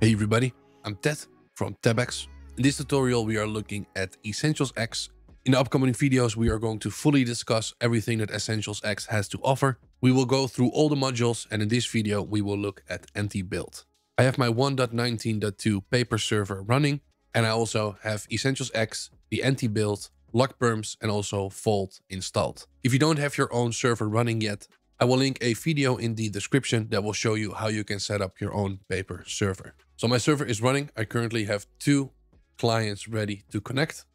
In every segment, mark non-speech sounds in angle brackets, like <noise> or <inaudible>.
Hey everybody, I'm Ted from Tebex. In this tutorial we are looking at Essentials X. In the upcoming videos we are going to fully discuss everything that Essentials X has to offer. We will go through all the modules and in this video we will look at anti-build. I have my 1.19.2 paper server running and I also have Essentials X, the anti-build, LuckPerms and also Vault installed. If you don't have your own server running yet, I will link a video in the description that will show you how you can set up your own paper server. So my server is running. I currently have two clients ready to connect.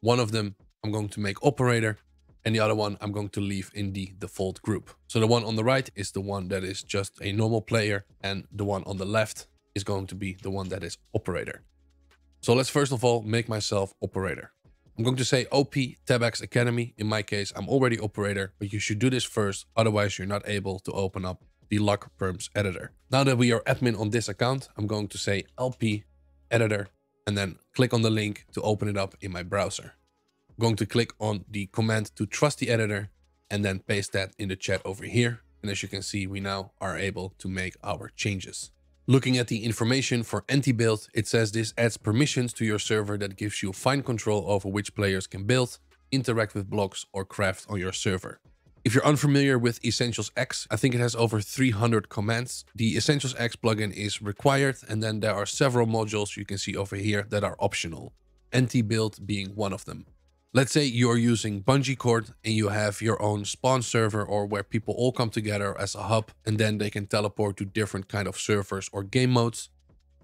One of them I'm going to make operator and the other one I'm going to leave in the default group. So the one on the right is the one that is just a normal player and the one on the left is going to be the one that is operator. So let's first of all make myself operator. I'm going to say OP Tebex Academy. In my case, I'm already operator, but you should do this first. Otherwise, you're not able to open up the LuckPerms editor. Now that we are admin on this account, I'm going to say LP editor and then click on the link to open it up in my browser. I'm going to click on the command to trust the editor and then paste that in the chat over here. And as you can see, we now are able to make our changes. Looking at the information for anti-build, it says this adds permissions to your server that gives you fine control over which players can build, interact with blocks or craft on your server. If you're unfamiliar with Essentials X, I think it has over 300 commands. The Essentials X plugin is required and then there are several modules you can see over here that are optional, anti-build being one of them. Let's say you're using Bungee Cord and you have your own spawn server or where people all come together as a hub and then they can teleport to different kind of servers or game modes.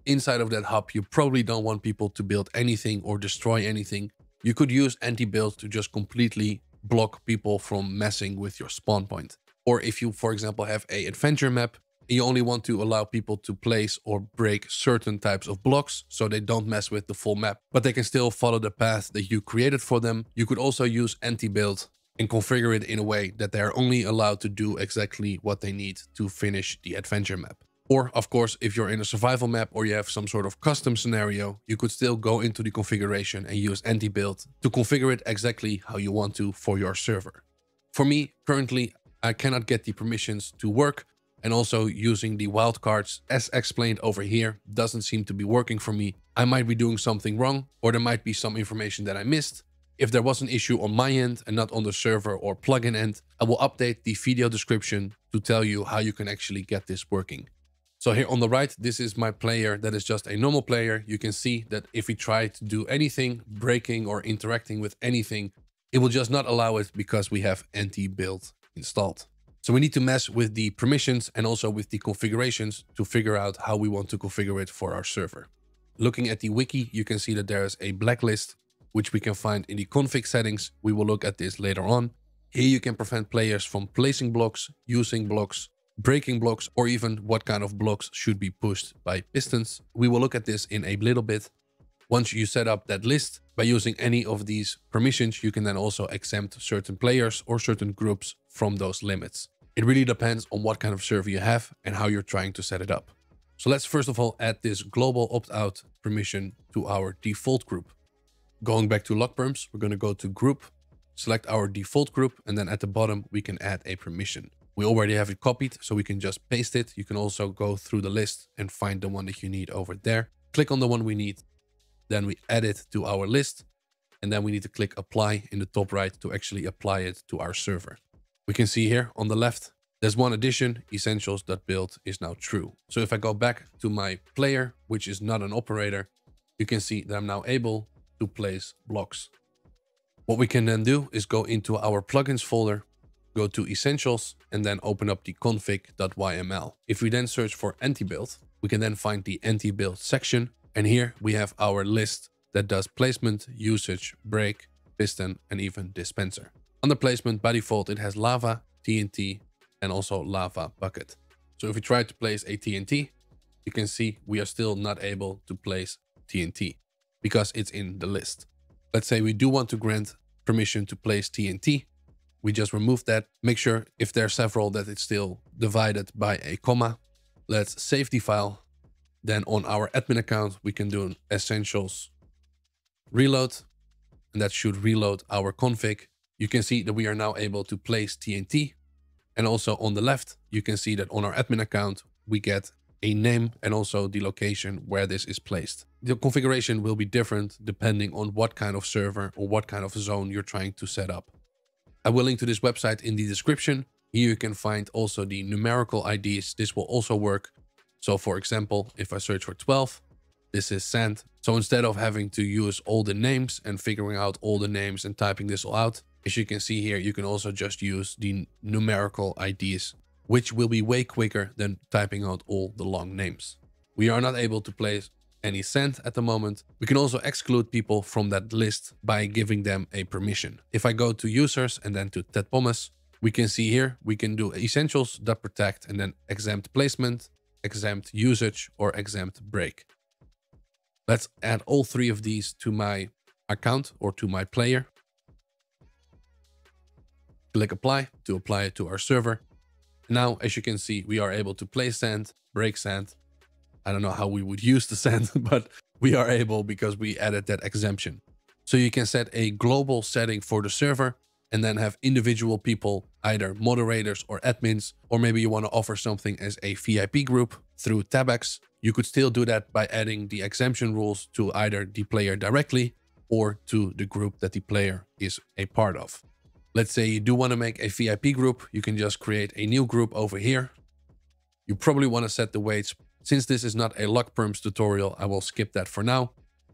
Inside of that hub, you probably don't want people to build anything or destroy anything. You could use anti-build to just completely block people from messing with your spawn point. Or if you, for example, have a adventure map, you only want to allow people to place or break certain types of blocks so they don't mess with the full map, but they can still follow the path that you created for them. You could also use anti-build and configure it in a way that they are only allowed to do exactly what they need to finish the adventure map. Or, of course, if you're in a survival map or you have some sort of custom scenario, you could still go into the configuration and use anti-build to configure it exactly how you want to for your server. For me, currently, I cannot get the permissions to work, and also using the wildcards as explained over here doesn't seem to be working for me. I might be doing something wrong or there might be some information that I missed. If there was an issue on my end and not on the server or plugin end, I will update the video description to tell you how you can actually get this working. So here on the right, this is my player that is just a normal player. You can see that if we try to do anything, breaking or interacting with anything, it will just not allow it because we have anti-build installed. So we need to mess with the permissions and also with the configurations to figure out how we want to configure it for our server. Looking at the wiki, you can see that there is a blacklist, which we can find in the config settings. We will look at this later on. Here you can prevent players from placing blocks, using blocks, breaking blocks, or even what kind of blocks should be pushed by pistons. We will look at this in a little bit. Once you set up that list, by using any of these permissions, you can then also exempt certain players or certain groups from those limits. It really depends on what kind of server you have and how you're trying to set it up. So let's first of all add this global opt-out permission to our default group. Going back to LuckPerms, we're going to go to group, select our default group, and then at the bottom, we can add a permission. We already have it copied, so we can just paste it. You can also go through the list and find the one that you need over there. Click on the one we need. Then we add it to our list. And then we need to click apply in the top right to actually apply it to our server. We can see here on the left, there's one addition, essentials.build is now true. So if I go back to my player, which is not an operator, you can see that I'm now able to place blocks. What we can then do is go into our plugins folder, go to essentials, and then open up the config.yml. If we then search for anti-build, we can then find the anti-build section. And here we have our list that does placement, usage, break, piston, and even dispenser. Under placement, by default, it has lava, TNT, and also lava bucket. So if we try to place a TNT, you can see we are still not able to place TNT because it's in the list. Let's say we do want to grant permission to place TNT. We just remove that. Make sure if there are several that it's still divided by a comma. Let's save the file. Then on our admin account, we can do an essentials reload and that should reload our config you can see that we are now able to place TNT. And also on the left, you can see that on our admin account, we get a name and also the location where this is placed. The configuration will be different depending on what kind of server or what kind of zone you're trying to set up. I will link to this website in the description. Here you can find also the numerical IDs. This will also work. So for example, if I search for 12, this is sent. So instead of having to use all the names and figuring out all the names and typing this all out, as you can see here, you can also just use the numerical IDs which will be way quicker than typing out all the long names. We are not able to place any send at the moment. We can also exclude people from that list by giving them a permission. If I go to users and then to Ted tetpomes, we can see here, we can do essentials.protect and then exempt placement, exempt usage or exempt break. Let's add all three of these to my account or to my player. Click apply to apply it to our server. Now, as you can see, we are able to play sand, break sand. I don't know how we would use the <laughs> sand, but we are able because we added that exemption. So you can set a global setting for the server and then have individual people, either moderators or admins, or maybe you want to offer something as a VIP group through Tebex. You could still do that by adding the exemption rules to either the player directly or to the group that the player is a part of. Let's say you do want to make a VIP group, you can just create a new group over here. You probably want to set the weights. Since this is not a luck perms tutorial, I will skip that for now.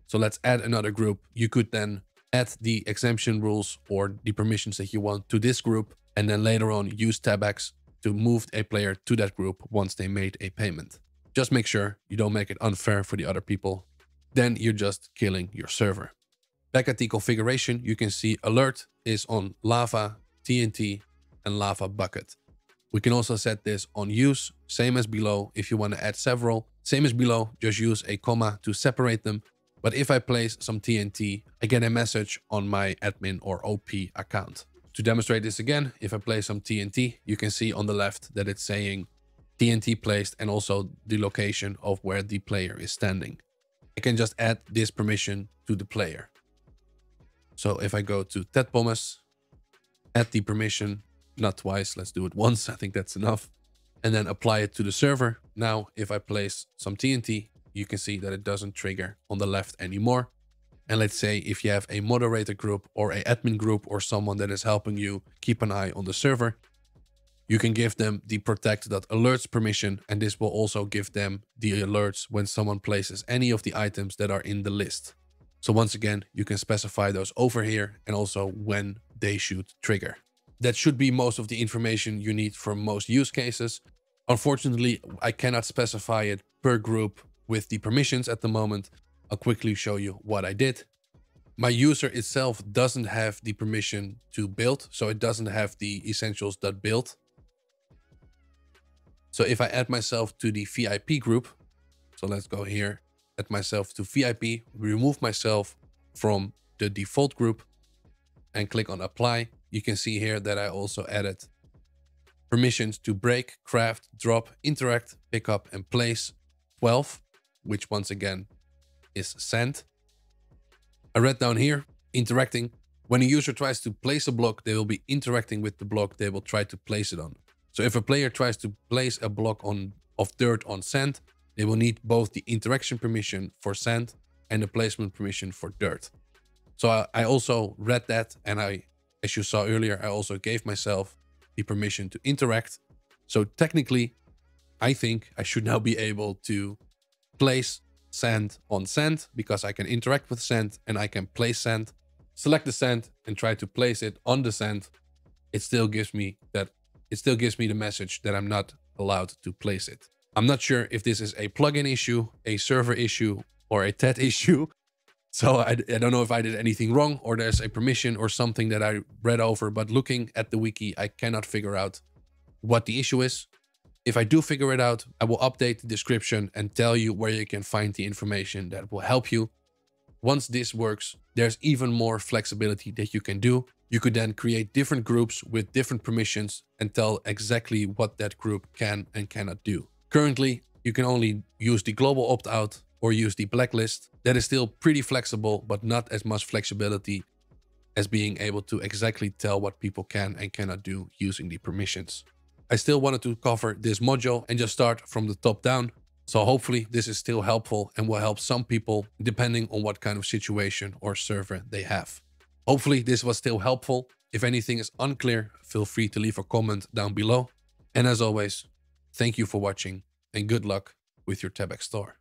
So let's add another group. You could then add the exemption rules or the permissions that you want to this group and then later on use Tebex to move a player to that group once they made a payment. Just make sure you don't make it unfair for the other people. Then you're just killing your server. Back at the configuration, you can see alert is on lava, TNT, and lava bucket. We can also set this on use, same as below. If you want to add several, same as below, just use a comma to separate them. But if I place some TNT, I get a message on my admin or OP account. To demonstrate this again, if I place some TNT, you can see on the left that it's saying TNT placed and also the location of where the player is standing. I can just add this permission to the player. So if I go to Ted tetpomes, add the permission, not twice, let's do it once. <laughs> I think that's enough. And then apply it to the server. Now, if I place some TNT, you can see that it doesn't trigger on the left anymore. And let's say if you have a moderator group or a admin group or someone that is helping you keep an eye on the server, you can give them the protect.alerts permission and this will also give them the alerts when someone places any of the items that are in the list. So once again, you can specify those over here and also when they should trigger. That should be most of the information you need for most use cases. Unfortunately, I cannot specify it per group with the permissions at the moment. I'll quickly show you what I did. My user itself doesn't have the permission to build, so it doesn't have the essentials.build. So if I add myself to the VIP group, so let's go here add myself to VIP, remove myself from the default group and click on apply. You can see here that I also added permissions to break, craft, drop, interact, pick up and place 12, which once again is send. I read down here, interacting. When a user tries to place a block, they will be interacting with the block they will try to place it on. So if a player tries to place a block on of dirt on sand, they will need both the interaction permission for sand and the placement permission for dirt. So I, I also read that and I, as you saw earlier, I also gave myself the permission to interact. So technically, I think I should now be able to place sand on sand because I can interact with sand and I can place sand, select the sand and try to place it on the sand. It still gives me that it still gives me the message that I'm not allowed to place it. I'm not sure if this is a plugin issue, a server issue, or a TED issue. <laughs> So I, I, don't know if I did anything wrong or there's a permission or something that I read over, but looking at the wiki, I cannot figure out what the issue is. If I do figure it out, I will update the description and tell you where you can find the information that will help you. Once this works, there's even more flexibility that you can do. You could then create different groups with different permissions and tell exactly what that group can and cannot do. Currently, you can only use the global opt-out or use the blacklist. That is still pretty flexible, but not as much flexibility as being able to exactly tell what people can and cannot do using the permissions. I still wanted to cover this module and just start from the top down. So hopefully this is still helpful and will help some people depending on what kind of situation or server they have. Hopefully this was still helpful. If anything is unclear, feel free to leave a comment down below. And as always, Thank you for watching and good luck with your TEBEX store.